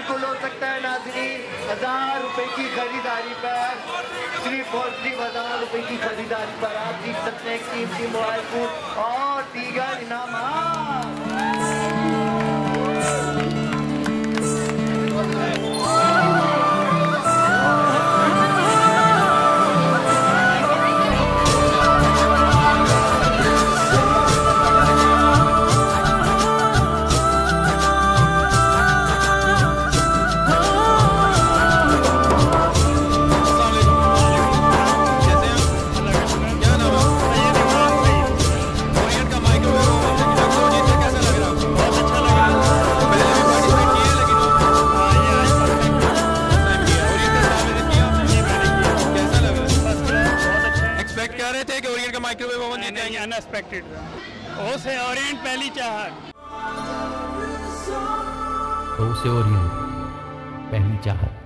बिल्कुल हो सकता है नाजरी। हज़ार रुपए की खरीदारी पर, सिर्फ़ और सिर्फ़ हज़ार रुपए की खरीदारी पर आप जीत सकते हैं कीमती मोबाइल फ़ोन और दीगर माइक्रोवेव ओवन जीत जाएँगे अनएक्सपेक्टेड ओसे से ओरिएंट पहली चाहत। ओसे से ओरियन पहली चाहत।